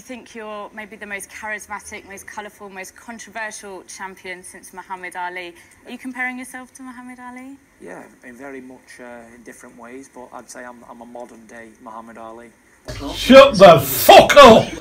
you think you're maybe the most charismatic, most colourful, most controversial champion since Muhammad Ali. Are you comparing yourself to Muhammad Ali? Yeah, in very much uh, in different ways, but I'd say I'm, I'm a modern day Muhammad Ali. Shut the fuck up!